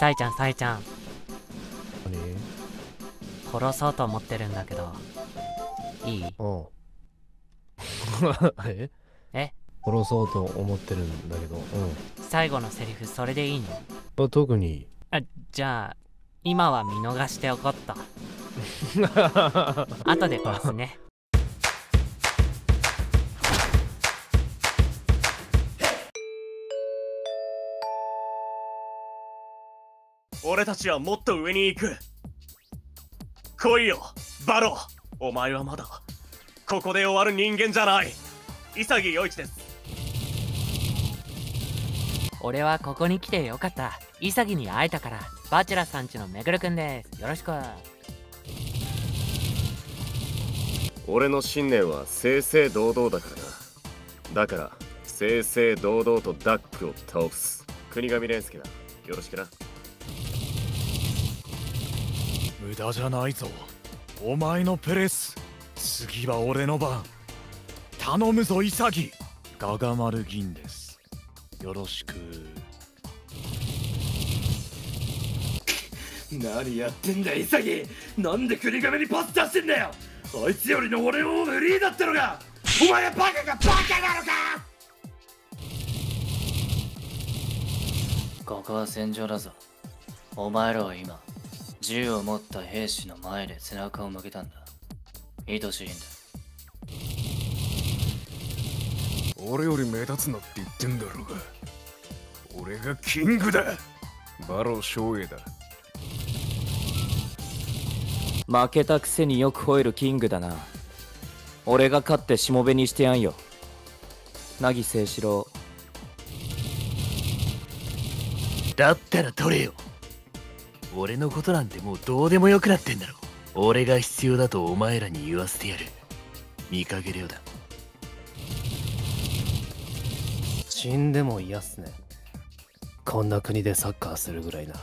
サイちゃんサイちゃん。何？殺そうと思ってるんだけど。いい？うん え？え？殺そうと思ってるんだけど。うん。最後のセリフそれでいいの？あ特に。あじゃあ今は見逃しておこっと。後で殺すね俺たちはもっと上に行く。来いよバロ。お前はまだここで終わる人間じゃない。潔陽一です。俺はここに来てよかった。潔に会えたから。バチェラさんちのめぐるくんです。よろしく。俺の信念は正々堂々だからな。だから正々堂々とダックを倒す。国神蓮介だ。よろしくな無駄じゃないぞお前のプレス次は俺の番。頼むぞ潔。ガガ丸銀です。よろしく。何やってんだ潔。なんで国神にパス出してんだよ。あいつよりの俺もフリーだったのか。お前はバカかバカなのか。ここは戦場だぞ。お前らは今銃を持った兵士の前で背中を向けたんだ。愛しいんだ。俺より目立つなって言ってんだろうが。俺がキングだ。バロ少尉だ。負けたくせによく吠えるキングだな。俺が勝ってしもべにしてやんよ。凪清志郎。だったら取れよ俺のことなんてもうどうでもよくなってんだろ俺が必要だとお前らに言わせてやる。見かけるようだ。死んでも嫌っすね。こんな国でサッカーするぐらいな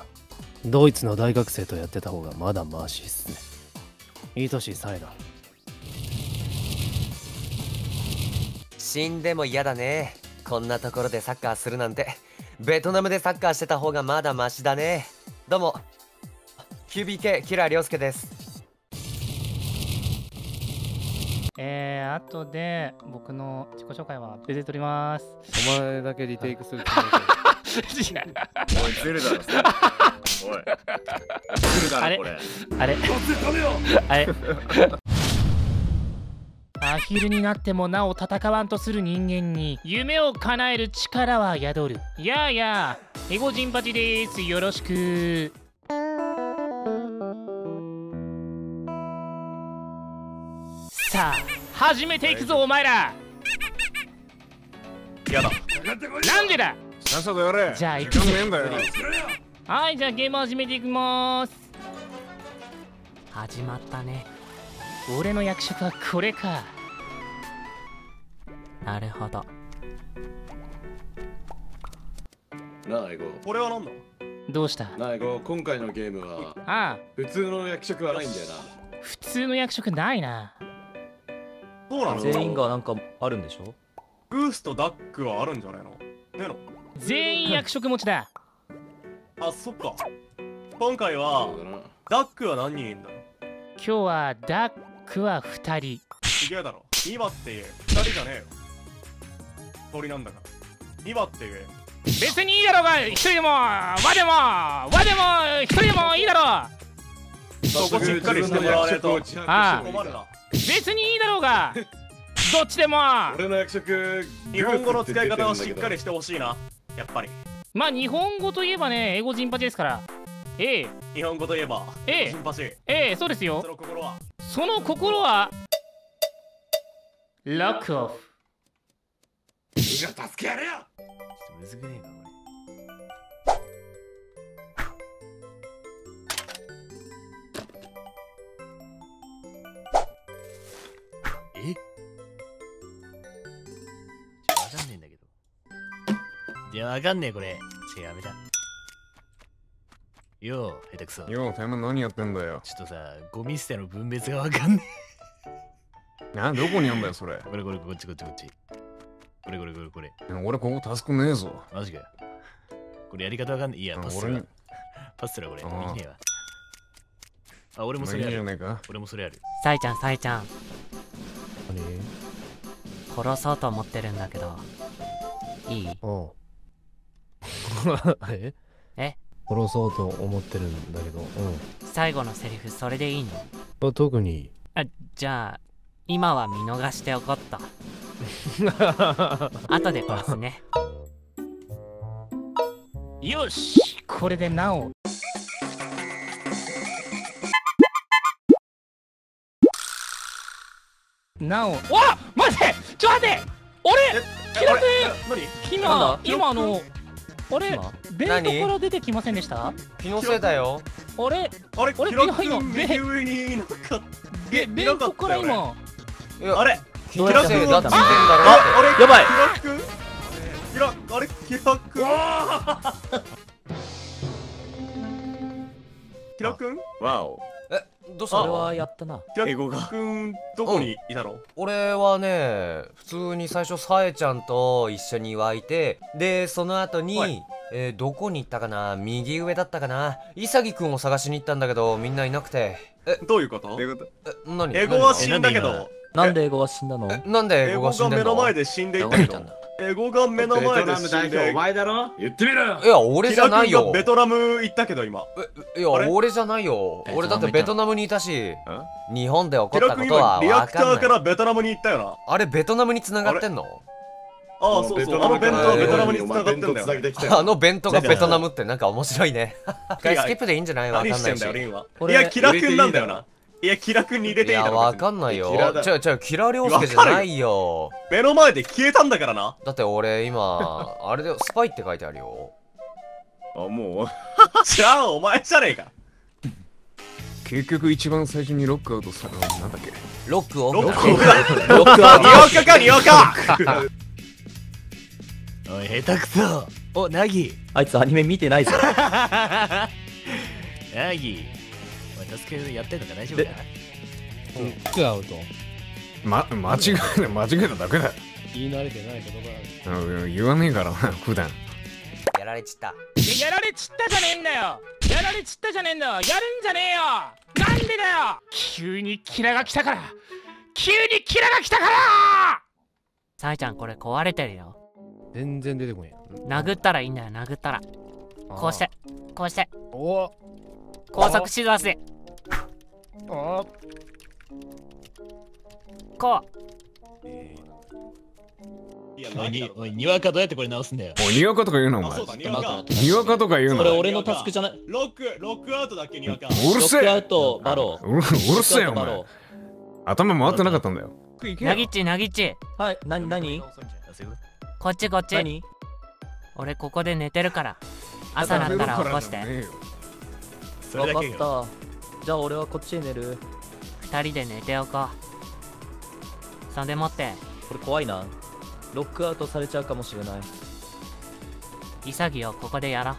ドイツの大学生とやってた方がまだマシっすね。愛しいサイだ。死んでも嫌だね。こんなところでサッカーするなんて。ベトナムでサッカーしてた方がまだマシだね。どうも QBK キラー涼介です。えー、後で僕の自己紹介は出て取ります。お前だけリテイクするつ おいずるだろそれおい。ずるだあれ？ろこれ。あれ？あれ？アヒルになってもなお戦わんとする人間に夢を叶える力は宿る。やあやあエゴジンパチです。よろしくさあ始めていくぞお前ら。やだ。なんでだ？さっさとやれ。じゃあ行くぞ時間ねえんだよ。はいじゃあゲーム始めていきます。始まったね。俺の役職はこれか。なるほど。なあエゴ。これは何だ？どうした？なあエゴ。今回のゲームはああ。普通の役職はないんだよな。普通の役職ないなそうなの？全員がなんかあるんでしょ？グースとダックはあるんじゃないの？ねえの？全員役職持ちだ。あそっか。今回はダックは何人いんだ？ろ今日はダックは2人。すげえだろ。2羽って言え。2人じゃねえよ。鳥なんだから。2羽って言え。別にいいだろうが一人でも和でも和でも一人でもいいだろう。そこしっかりしてもらわねえと。ああ。困るな別にいいだろうが。どっちでも俺の役職日本語の使い方をしっかりしてほしいな。やっぱり。まあ日本語といえばね英語人パチですから。ええ。日本語といえばええ。シンパシーええそうですよ。その心は？その心は？ロックオフ君が助けやれよ！むずくねえかえいやわかんねえこれ。ちょやめた。よう下手くそ。ようてめえ何やってんだよ。ちょっとさゴミ捨ての分別がわかんねなどこにあんだよそれ。えこれこれこっちこっちこっち。これこれこれこれ。俺ここタスクねえぞ。マジか。よこれやり方わかんないいやパスす俺に。るわパスすらこれ。いいねえわ。あ、俺もそれある。まあいい俺もそれある。サイちゃんサイちゃん。何？殺そうと思ってるんだけど。いい？うんええ？殺そうと思ってるんだけど。うん。最後のセリフそれでいいの？あ特に。あじゃあ今は見逃しておこっと。後で殺すね。よしこれでなお。なお。わ待ってちょっと待って俺キラ君今今あのあれ今ベントから出てきませんでした？気のせいだよ。あれあれ俺キラいや今君右上にいなかった。ベベントから今。あれキラ君だって見てんだろああれやばい。キラ君キラあれキラ君キラ君わおえどうしたのそれはやったな。キラ君どこにいたの？俺はね普通に最初さえちゃんと一緒に湧いてでその後に、はい。えーどこに行ったかな？右上だったかな？潔くんを探しに行ったんだけどみんないなくて。えどういうこと？え何？エゴは死んだけど。なんでエゴは死んだの？なんでエゴが死んでんの目の前で死んでいったけどエゴが目の前で死んでお前だろ？言ってみろよ。いや俺じゃないよ。ベトナム行ったけど今。いや俺じゃないよ。俺だってベトナムにいたし日本で起こったことは今リアクター分からベトナムに行ったよな。あれベトナムに繋がってんの？ああそうそう。あの弁当はベトナムに繋がってんだよ。あの弁当がベトナムってなんか面白いね。一回スキップでいいんじゃない？わかんないし。いやキラ君なんだよないやキラ君に入れいやていいだろわかんないよ。キラだ。違う違うキラ涼介じゃないよ。目の前で消えたんだからな。だって俺今 あれでスパイって書いてあるよ。あもう。じゃあお前じゃねえか。結局一番最初にロックアウトされたのなんだっけ？ロックをロックロロックアウトにわかかか おい、下手くそ。お、ナギ。あいつアニメ見てないぞ。ナギ。お前、助けやってんのか大丈夫か？ロックアウトま、間違えた、間違えただけだ。言い慣れてない言葉うん言わねえからな、普段。やられちった。いややられちったじゃねえんだよ。やられちったじゃねえんだよ。やるんじゃねえよ。なんでだよ。急にキラが来たから。急にキラが来たから。サイちゃんこれ壊れてるよ。全然出てこない殴ったらいいんだよ殴ったら。こうしてこうして。お高速シザあこいやおいにおいにわかどうやってこれ直すんだよ。おい、にわかとか言うな、お前。にわか。とか言うな。これ俺のタスクじゃない？ロックロックアウトだっけにわか。うるせえ。ロックアウトバロー。うるうるせえよ、お前。頭回ってなかったんだよ。なぎっちなぎっち。はい何何？こっちこっち。何？俺ここで寝てるから。朝なったら起こして。それだけ分かったじゃあ俺はこっちで寝る。二人で寝ておこう。そんでもって。これ怖いな。ロックアウトされちゃうかもしれない。潔をここでやろう。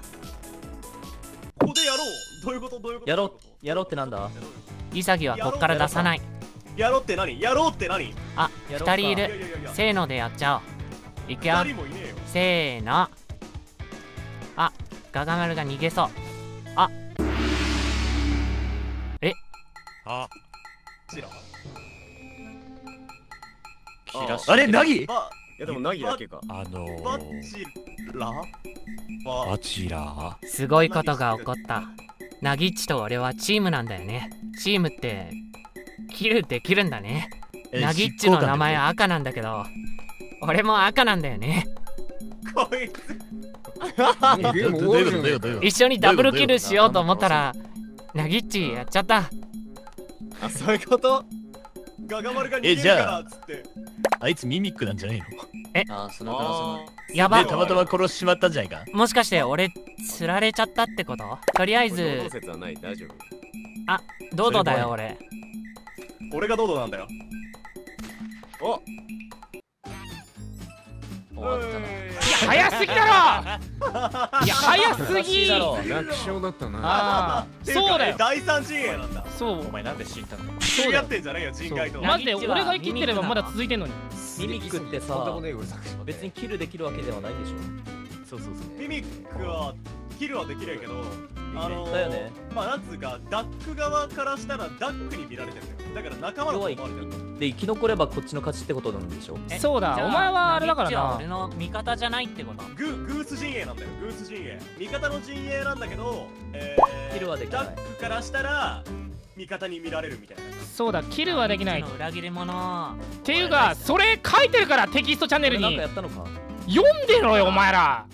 ここでやろう。どういうこと？どういうこと？やろう。やろうってなんだ？潔はこっから出さない。やろうって何？やろうって何？あ二人いる。いやいやいやせーのでやっちゃおう。いくよ。二人もいねえよ。せーの。あガガマルが逃げそうあ。チラあれナギあいやでもナギだけか。あのバチラ。バ。チラ。すごいことが起こった。ナギッチと俺はチームなんだよね。チームってキルできるんだね。えナギッチの名前赤なんだけど俺も赤なんだよね。こいつ。一緒にダブルキルしようと思ったらナギッチやっちゃったあそういうこと？ガガマルが逃げるからっつって。あいつミミックなんじゃないの？あその可能性やばでたまたま殺しちまったんじゃないか？もしかして俺釣られちゃったってこと？とりあえず同説はない大丈夫。あドドだよ俺。俺がドドなんだよ。お。終わったな早すぎだろ！いや早すぎ！だろ楽勝だったな。そうだよ。第三陣営なんだそう。お前なんで死んだの？知り合ってんじゃねえよ人海と。マジで俺が生きてればまだ続いてんのに。ミミックってさ別にキルできるわけではないでしょ。そうそうそう。ミミックはキルはできるけどあのーだよね。まあなんつうかダック側からしたらダックに見られてるんだよ。だから仲間だと思われてるで生き残ればこっちの勝ちってことなんでしょ。え？そうだお前はあれだからな。俺の味方じゃないってこと？ググース陣営なんだよ。グース陣営。味方の陣営なんだけど、えー、キルはできない。ダックからしたら味方に見られるみたいな。そうだキルはできない。の裏切り者。っていうかそれ書いてるからテキストチャンネルに。俺なんかやったのか。読んでろよお前ら